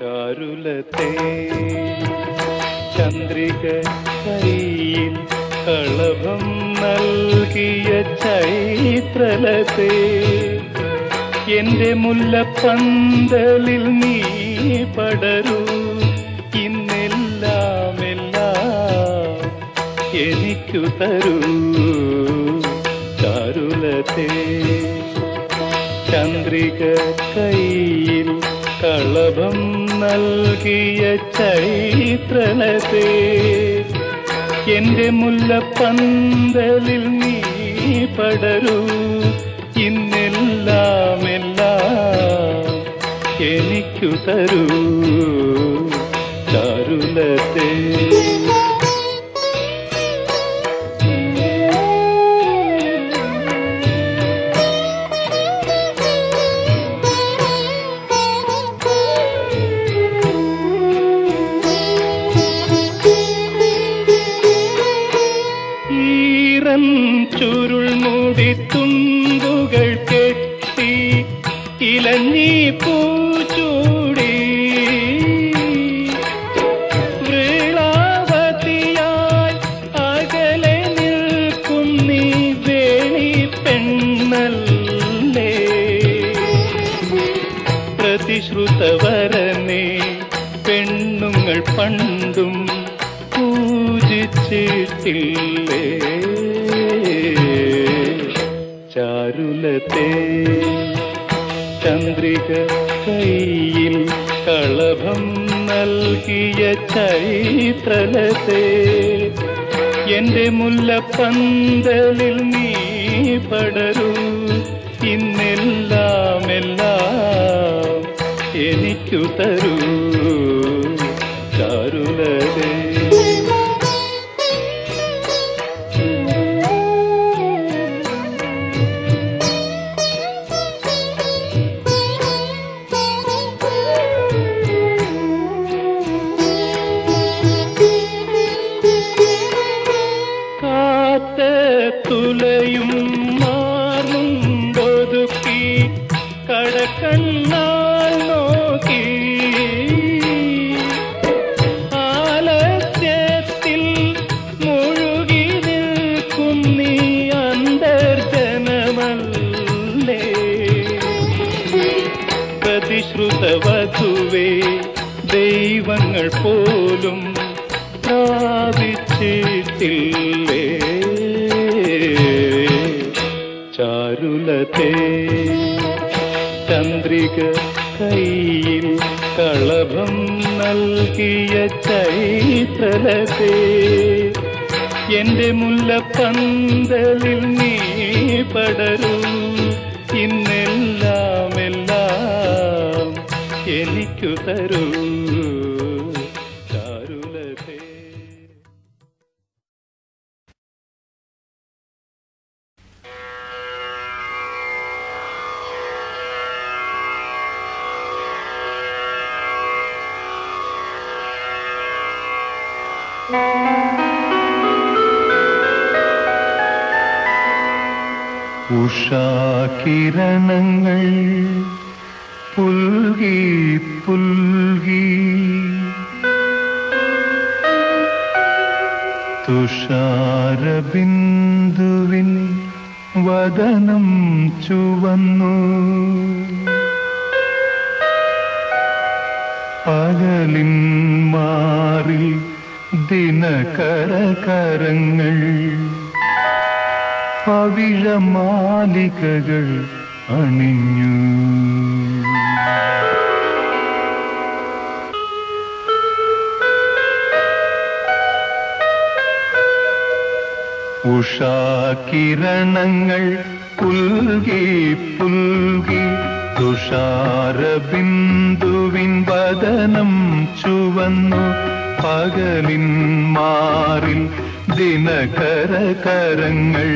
ചാരുലത്തെ ചന്ദ്രിക കയ്യിൽ കളഭം നൽകിയ ചൈത്രലത്തെ എന്റെ മുല്ലപ്പന്തലിൽ നീ പടരൂ. ഇന്നെല്ലാം എനിക്കു തരൂ. ചാരുലത്തെ ചന്ദ്രിക കയ്യിൽ കളഭം നൽകിയ ചൈത്രലത്തെ എന്റെ മുല്ലപ്പന്തലിൽ നീ പടരൂ. ഇന്നെല്ലാം എനിക്കു പ്രതിശ്രുതവരനെ പെണ്ണുങ്ങൾ പണ്ടും പൂജിച്ചിട്ടില്ലേ? ചാരുലത്തെ ചന്ദ്രിക കയ്യിൽ കളഭം നൽകിയ ചൈത്രലത്തെ എന്റെ മുല്ലപ്പന്തലിൽ നീ പടരൂ. ഇന്നെല്ലാം എല്ലാം എനിക്കു തരൂ പോലും പ്രാപിച്ചിട്ടില്ലേ? ചാരുലത്തെ ചന്ദ്രിക കയ്യിൽ കളഭം നൽകിയ ചൈത്രലത്തെ എന്റെ മുല്ലപ്പന്തലിൽ നീ പടരും. ഇന്നെല്ലാം എല്ലാം എനിക്കു തരൂ. തുഷാരബിന്ദുവിൻ വദനം ചുവന്നു. പകലിൻ മാറിൽ ദിനകരകരങ്ങൾ പവിഴമാലികകൾ അണിഞ്ഞു. ഉഷാകിരണങ്ങൾ പുൽകി പുൽകി തുഷാരബിന്ദുവിൻ വദനം ചുവന്നു പകലിൻ മാറിൽ ദിനകരകരങ്ങൾ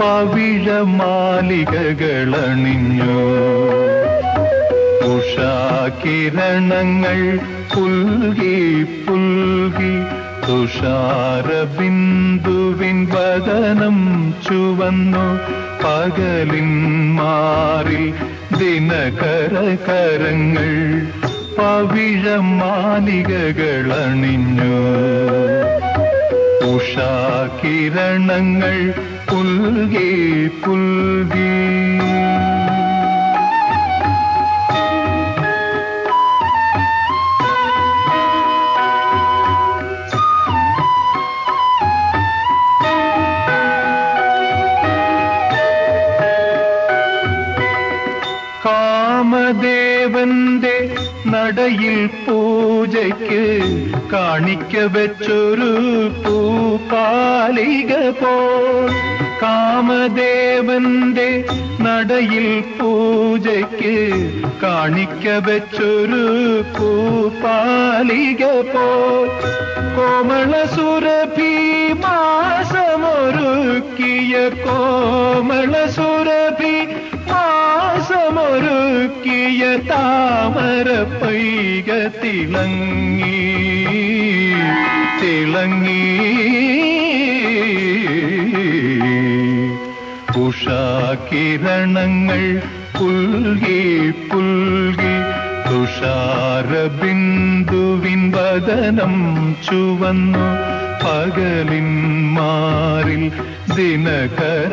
പവിഴമാലികകളണിഞ്ഞു. ഉഷ ഉഷാകിരണങ്ങൾ പുൽകി പുൽകി തുഷാരബിന്ദുവിൻ വദനം ചുവന്നു പകലിൻ മാറിൽ ദിനകരകരങ്ങൾ പവിഴ മാലികകളണിഞ്ഞു അണിഞ്ഞു ഉഷാകിരണങ്ങൾ പുൽകി പുൽകി കാമദേവന്റെ നടയിൽ പൂജയ്ക്ക് കാണിക്ക വെച്ചൊരു പൂപാലിക പോൽ. കാമദേവന്റെ നടയിൽ പൂജയ്ക്ക് കാണിക്ക വെച്ചൊരു പൂപാലിക പോൽ. കോമള സുരഭി മാസമൊരുക്കിയ കോമള സുരഭി മാസമൊരുക്കിയ താമര പൈക തിളങ്ങി തിളങ്ങി. ഉഷാകിരണങ്ങൾ പുൽകി പുൽകി തുഷാരബിന്ദുവിൻ വദനം ചുവന്നു. പകലിൻ മാറിൽ ദിനകര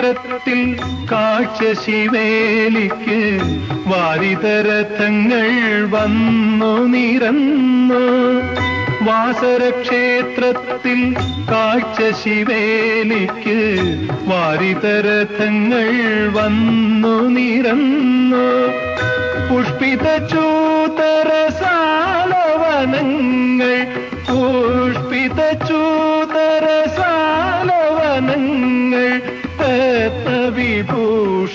വാസരക്ഷേത്രത്തിൽ കാഴ്ച ശിവേലിക്ക് വാരിതരഥങ്ങൾ വന്നു നിരന്നു. വാസരക്ഷേത്രത്തിൽ കാഴ്ച ശിവേലിക്ക് വാരിതരഥങ്ങൾ വന്നു നിരന്നു. പുഷ്പിത ചൂതര സാലവനങ്ങൾ പുഷ്പിത ചൂതര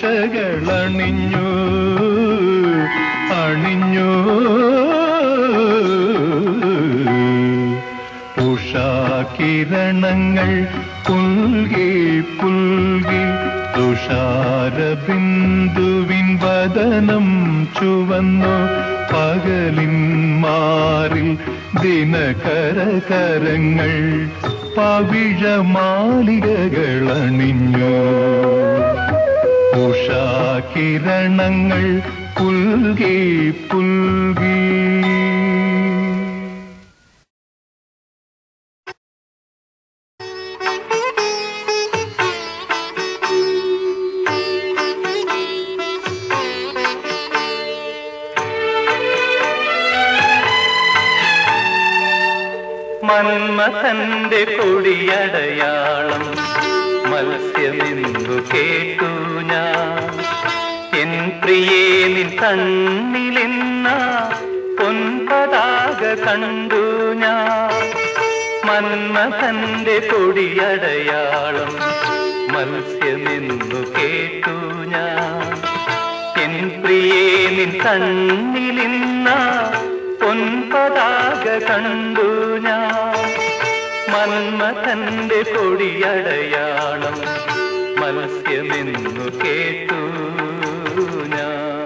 സാലവനങ്ങൾ അണിഞ്ഞു. ഉഷാകിരണങ്ങൾ പുൽകി പുൽകി തുഷാരബിന്ദുവിൻ വദനം ചുവന്നു പകലിൻ മാറിൽ ദിനകര പവിഴമാലികകൾ അണിഞ്ഞു ഉഷാകിരണങ്ങൾ പുൽകി പുൽകി. മന്മഥന്റെ കൊടിയടയാളം മത്സ്യമെന്നു കേട്ടു ഞാൻ? എൻ പ്രിയേ നിൻ കണ്ണിലെന്ന പൊൻപതാക കണ്ടു ഞാൻ. മന്മഥന്റെ കൊടിയടയാളം മത്സ്യമെന്നു കേട്ടു ഞാൻ? എൻ പ്രിയേ നിൻ കണ്ണിലിന്ന പൊൻപതാക കണ്ടു ഞാൻ. മന്മഥന്റെ കൊടിയടയാളം മത്സ്യമെന്നു കേട്ടു ഞാൻ.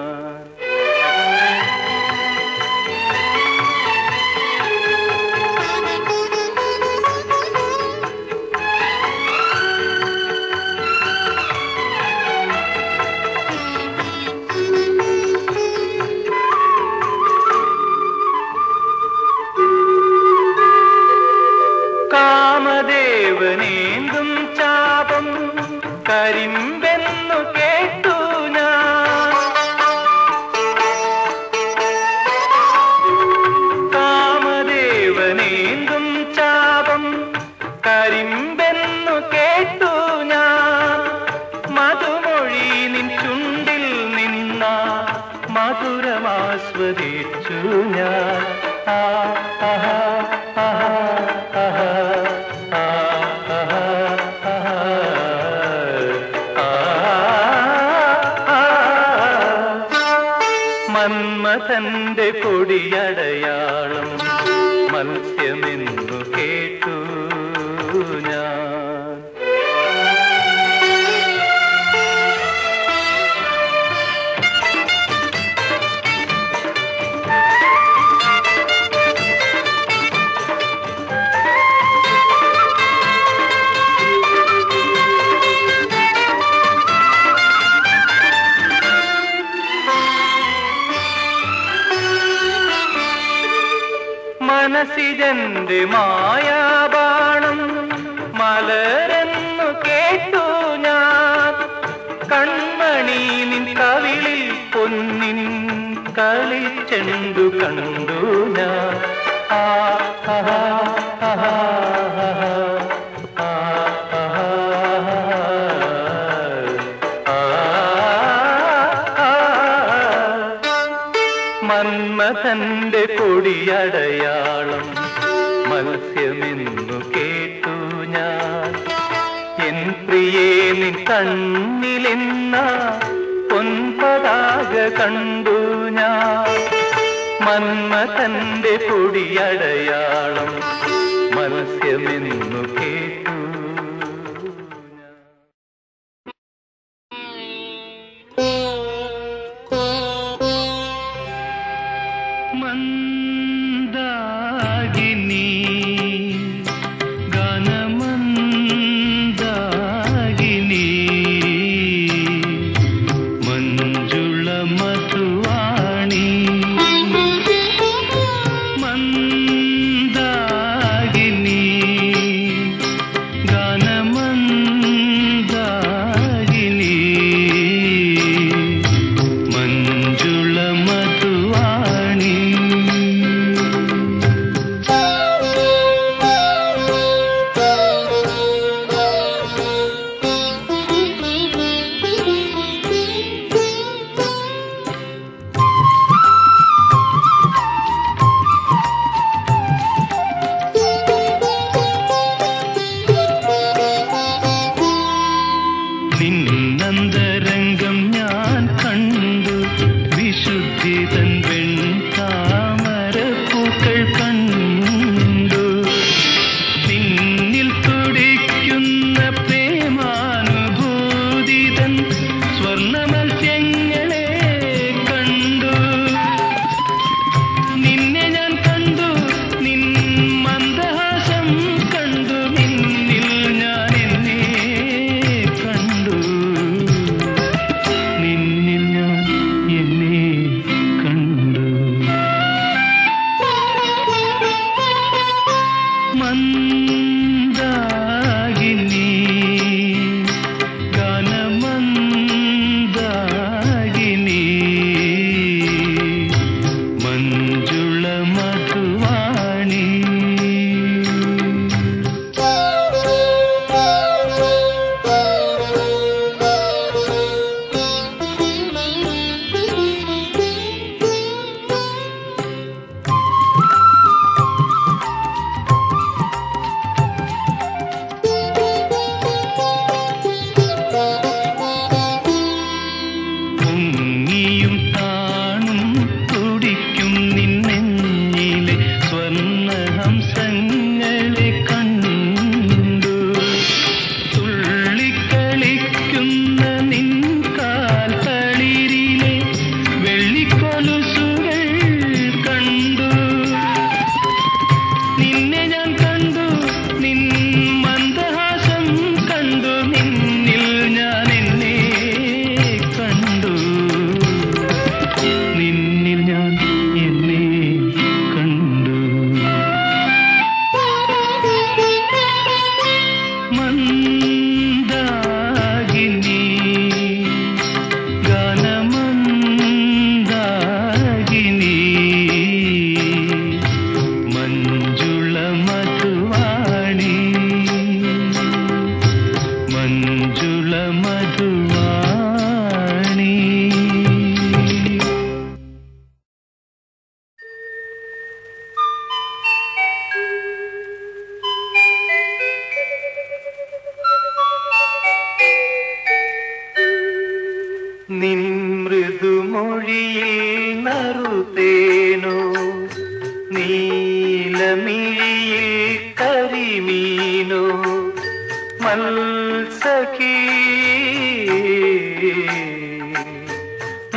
കരിം കളിച്ചെണ്ടു കണ്ടു ഞാൻ ആ, കൊടിയടയാളം മത്സ്യമെന്നു കേട്ടു ഞാൻ എൻ പ്രിയേ നിൻ കണ്ണിലെന്ന പൊൻപതാക കണ്ടു ഞാൻ മന്മഥന്റെ പൊടിയടയാളം മത്സ്യമെന്നു കേട്ടു.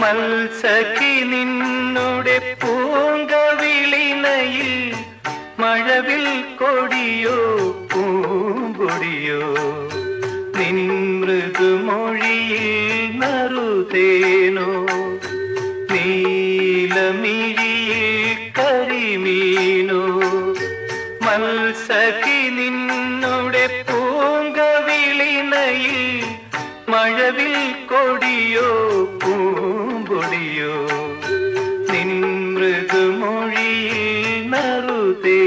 മത്സഖി നിന്നുടെ പൂങ്കവിളിനയിൽ മഴവിൽ കൊടിയോ പൂമ്പൊടിയോ قلبي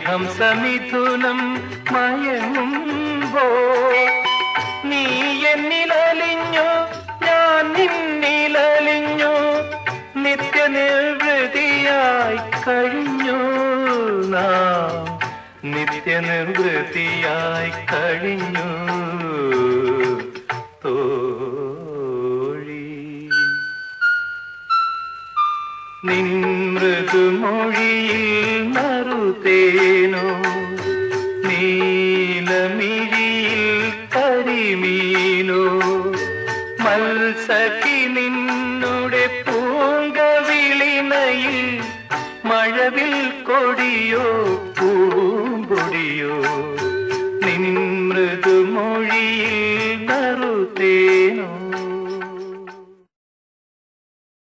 മേഘം സമിഥുനം മയങ്ങുമ്പോ നീ എന്നിലലിഞ്ഞു ഞാൻ നിന്നിലലിഞ്ഞു നിത്യനിർവൃതിയായി കഴിഞ്ഞു നാം. നിത്യനിർവൃതിയായി കഴിഞ്ഞു തോഴി. നിൻ മൃദുമൊഴിയിൽ